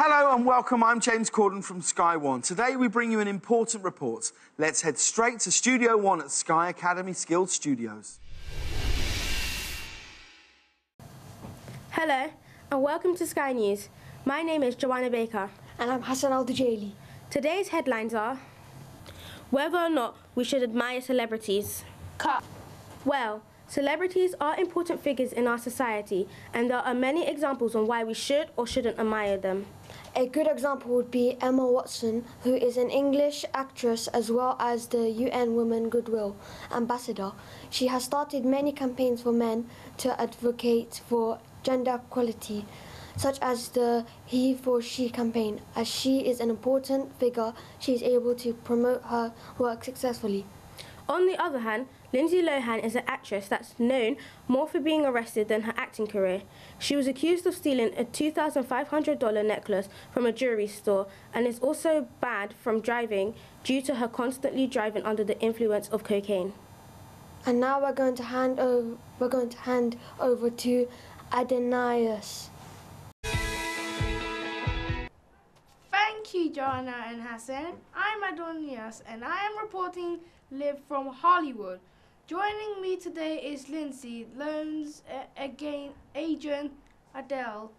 Hello and welcome. I'm James Corden from Sky One. Today we bring you an important report. Let's head straight to Studio One at Sky Academy Skills Studios. Hello and welcome to Sky News. My name is Joanna Baker. And I'm Hassan Al Dujaili. Today's headlines are whether or not we should admire celebrities. Cut. Well, celebrities are important figures in our society, and there are many examples on why we should or shouldn't admire them. A good example would be Emma Watson, who is an English actress as well as the UN Women Goodwill Ambassador. She has started many campaigns for men to advocate for gender equality, such as the He for She campaign. As she is an important figure, she is able to promote her work successfully. On the other hand, Lindsay Lohan is an actress that's known more for being arrested than her acting career. She was accused of stealing a $2,500 necklace from a jewelry store and is also banned from driving due to her constantly driving under the influence of cocaine. And now we're going to hand over, we're going to hand over to Adonias. Joanna and Hassan. I'm Adonias and I am reporting live from Hollywood. Joining me today is Lindsay Lohan's uh, again agent Adele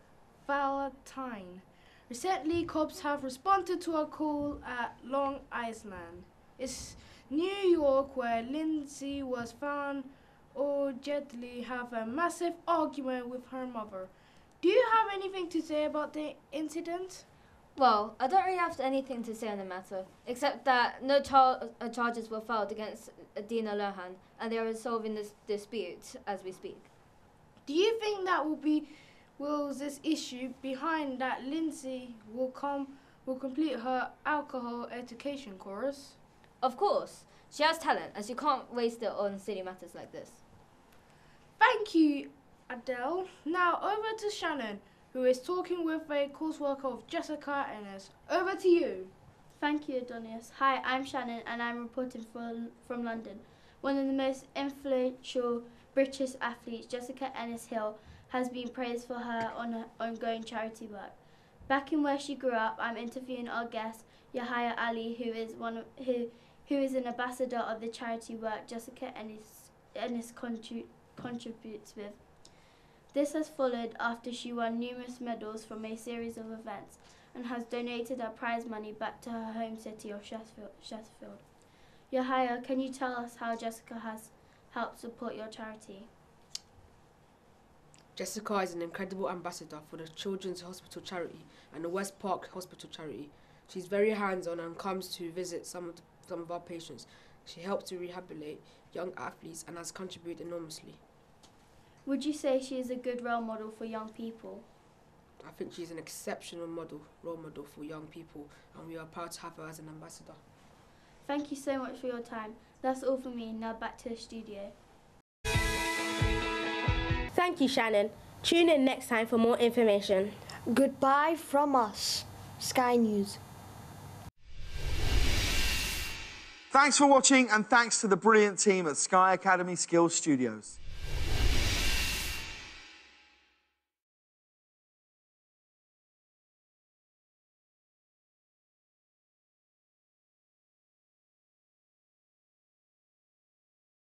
Valentine. Recently, cops have responded to a call at Long Island. It's New York where Lindsay was found allegedly have a massive argument with her mother. Do you have anything to say about the incident? Well, I don't really have anything to say on the matter, except that no char- uh, charges were filed against Dina Lohan, and they are resolving this dispute as we speak. Do you think that will be will this issue behind that Lindsay will come will complete her alcohol education course? Of course, she has talent, and she can't waste it on silly matters like this. Thank you, Adele. Now over to Shannon, who is talking with a courseworker of Jessica Ennis. Over to you. Thank you, Adonias. Hi, I'm Shannon and I'm reporting from, from London. One of the most influential British athletes, Jessica Ennis Hill, has been praised for her on ongoing charity work. Back in where she grew up, I'm interviewing our guest, Yahya Ali, who is one of, who, who is an ambassador of the charity work Jessica Ennis, Ennis contrib- contributes with. This has followed after she won numerous medals from a series of events and has donated her prize money back to her home city of Sheffield. Sheffield. Can you tell us how Jessica has helped support your charity? Jessica is an incredible ambassador for the Children's Hospital Charity and the Weston Park Hospital Charity. She's very hands-on and comes to visit some of, the, some of our patients. She helps to rehabilitate young athletes and has contributed enormously. Would you say she is a good role model for young people? I think she's an exceptional model, role model for young people, and we are proud to have her as an ambassador. Thank you so much for your time. That's all for me. Now back to the studio. Thank you, Shannon. Tune in next time for more information. Goodbye from us, Sky News. Thanks for watching and thanks to the brilliant team at Sky Academy Skills Studios.